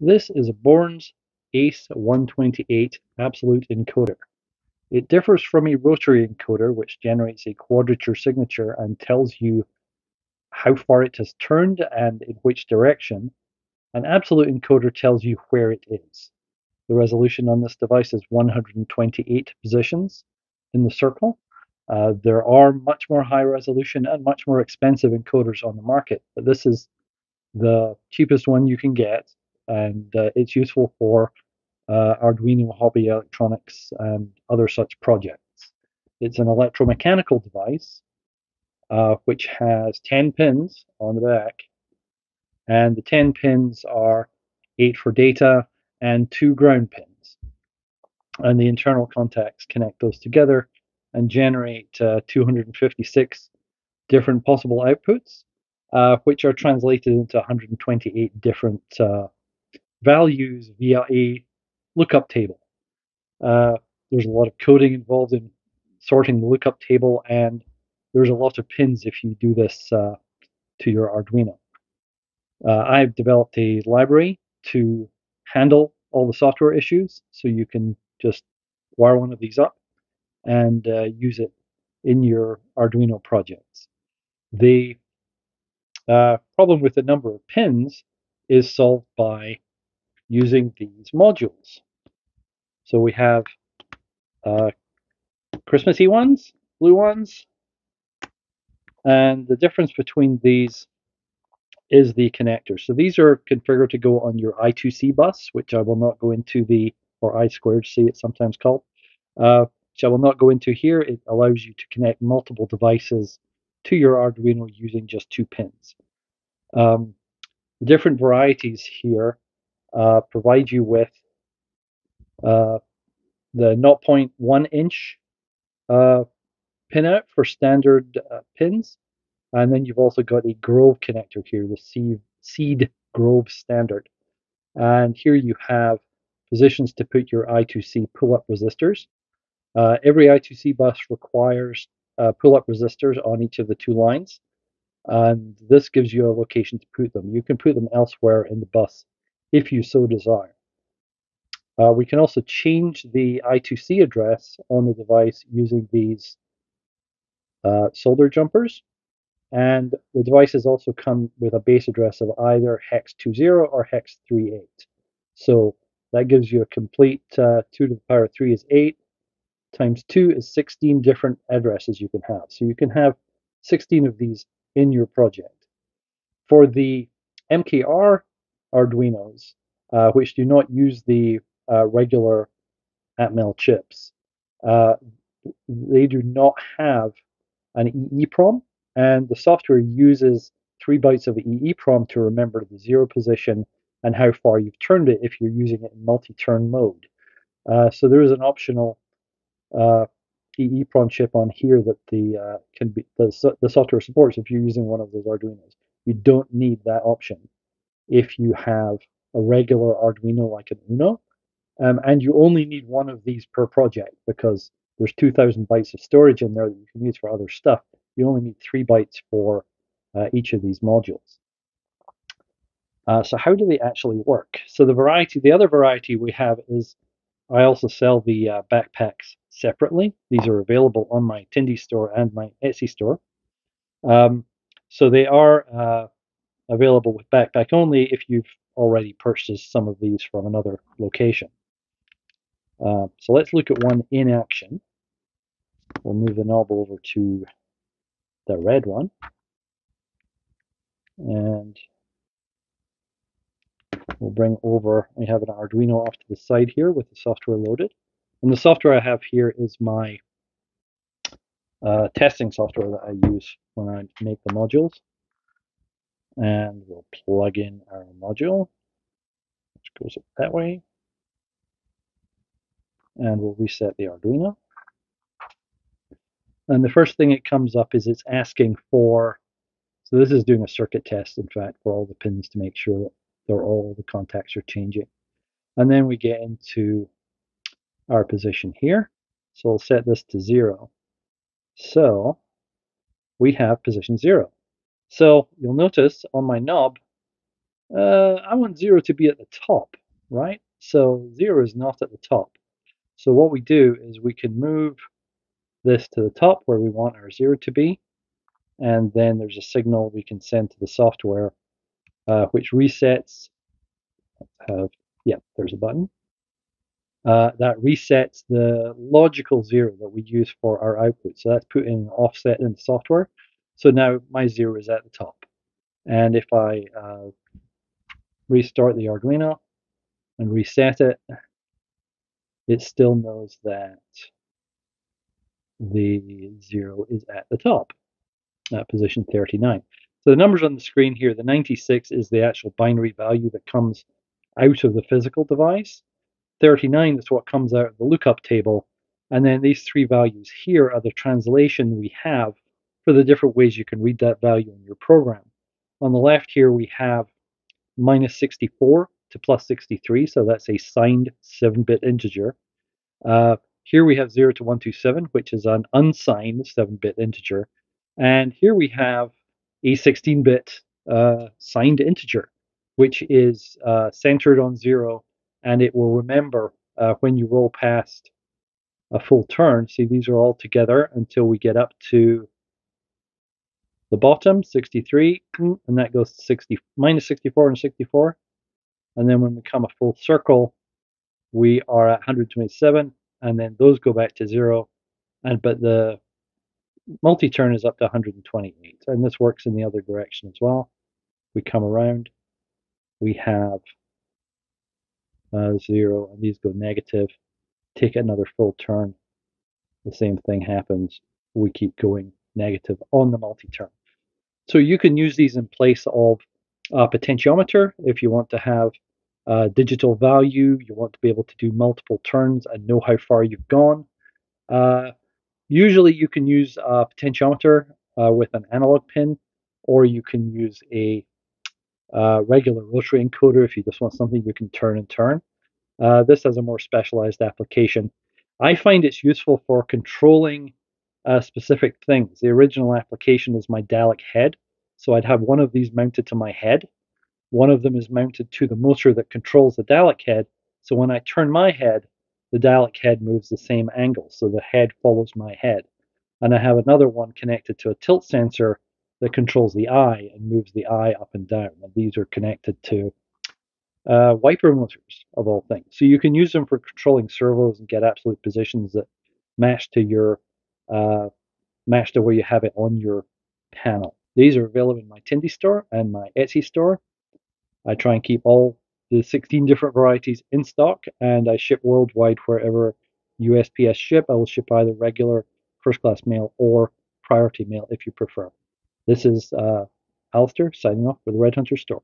This is a Bourns ACE 128 absolute encoder. It differs from a rotary encoder, which generates a quadrature signature and tells you how far it has turned and in which direction. An absolute encoder tells you where it is. The resolution on this device is 128 positions in the circle. Uh, there are much more high resolution and much more expensive encoders on the market, but this is the cheapest one you can get, and uh, it's useful for uh, Arduino hobby electronics and other such projects. It's an electromechanical device uh, which has 10 pins on the back, and the 10 pins are 8 for data and 2 ground pins. And the internal contacts connect those together and generate uh, 256 different possible outputs, uh, which are translated into 128 different uh, values via a lookup table. Uh, there's a lot of coding involved in sorting the lookup table, and there's a lot of pins if you do this uh, to your Arduino. Uh, I've developed a library to handle all the software issues, so you can just wire one of these up and uh, use it in your Arduino projects. The uh, problem with the number of pins is solved by using these modules. So we have uh, Christmassy ones, blue ones, and the difference between these is the connector. So these are configured to go on your I2C bus, which I will not go into the, or I squared C it's sometimes called, uh, which I will not go into here. It allows you to connect multiple devices to your Arduino using just two pins. Um, different varieties here uh, provide you with uh, the 0.1 inch uh, pinout for standard uh, pins. And then you've also got a Grove connector here, the Seeed, Seeed Grove standard. And here you have positions to put your I2C pull-up resistors. Uh, every I2C bus requires uh, pull-up resistors on each of the two lines. And this gives you a location to put them. You can put them elsewhere in the bus if you so desire. Uh, we can also change the I2C address on the device using these uh, solder jumpers. And the devices also come with a base address of either hex 20 or hex 38. So that gives you a complete uh, 2 to the power 3 is 8 times 2 is 16 different addresses you can have. So you can have 16 of these in your project. For the MKR Arduinos, uh, which do not use the uh, regular Atmel chips, uh, they do not have an EEPROM, and the software uses three bytes of EEPROM to remember the zero position and how far you've turned it if you're using it in multi-turn mode. Uh, so there is an optional uh, EEPROM chip on here that the uh, can be the, the software supports if you're using one of those Arduinos. You don't need that option if you have a regular Arduino like an Uno, um, and you only need one of these per project because there's 2,000 bytes of storage in there that you can use for other stuff. You only need three bytes for uh, each of these modules. Uh, so how do they actually work? So the variety, the other variety we have is I also sell the uh, backpacks separately. These are available on my Tindie store and my Etsy store. Um, so they are uh, available with backpack only if you've already purchased some of these from another location. Uh, so let's look at one in action. We'll move the knob over to the red one. And we'll bring over, we have an Arduino off to the side here with the software loaded. And the software I have here is my uh, testing software that I use when I make the modules. And we'll plug in our module, which goes up that way. And we'll reset the Arduino. And the first thing it comes up is it's asking for, so this is doing a circuit test, in fact, for all the pins to make sure that they're all the contacts are changing. And then we get into our position here. So we'll set this to zero. So we have position zero. So you'll notice on my knob, uh, I want zero to be at the top, right? So zero is not at the top. So what we do is we can move this to the top where we want our zero to be, and then there's a signal we can send to the software uh, which resets, have, yeah, there's a button, uh, that resets the logical zero that we use for our output. So that's put in an offset in the software. So now my zero is at the top. And if I uh, restart the Arduino and reset it, it still knows that the zero is at the top, at position 39. So the numbers on the screen here, the 96 is the actual binary value that comes out of the physical device. 39 is what comes out of the lookup table. And then these three values here are the translation we have for the different ways you can read that value in your program. On the left here, we have minus 64 to plus 63, so that's a signed 7-bit integer. Uh, here we have 0 to 127, which is an unsigned 7-bit integer. And here we have a 16-bit uh, signed integer, which is uh, centered on 0 and it will remember uh, when you roll past a full turn. See, these are all together until we get up to the bottom, 63, and that goes to 60, minus 64 and 64. And then when we come a full circle, we are at 127, and then those go back to zero. And but the multi-turn is up to 128, and this works in the other direction as well. We come around, we have uh, zero, and these go negative. Take another full turn, the same thing happens. We keep going negative on the multi-turn. So you can use these in place of a potentiometer if you want to have a digital value, you want to be able to do multiple turns and know how far you've gone. Uh, usually you can use a potentiometer uh, with an analog pin, or you can use a regular rotary encoder if you just want something you can turn and turn. Uh, this has a more specialized application. I find it's useful for controlling uh, specific things. The original application is my Dalek head, so I'd have one of these mounted to my head. One of them is mounted to the motor that controls the Dalek head, so when I turn my head, the Dalek head moves the same angle, so the head follows my head. And I have another one connected to a tilt sensor that controls the eye and moves the eye up and down. And these are connected to uh, wiper motors, of all things. So you can use them for controlling servos and get absolute positions that match to your uh, match to where you have it on your panel. These are available in my Tindie store and my Etsy store. I try and keep all the 16 different varieties in stock, and I ship worldwide wherever USPS ship. I will ship either regular first class mail or priority mail if you prefer. This is uh, Alistair signing off for the Redhunter store.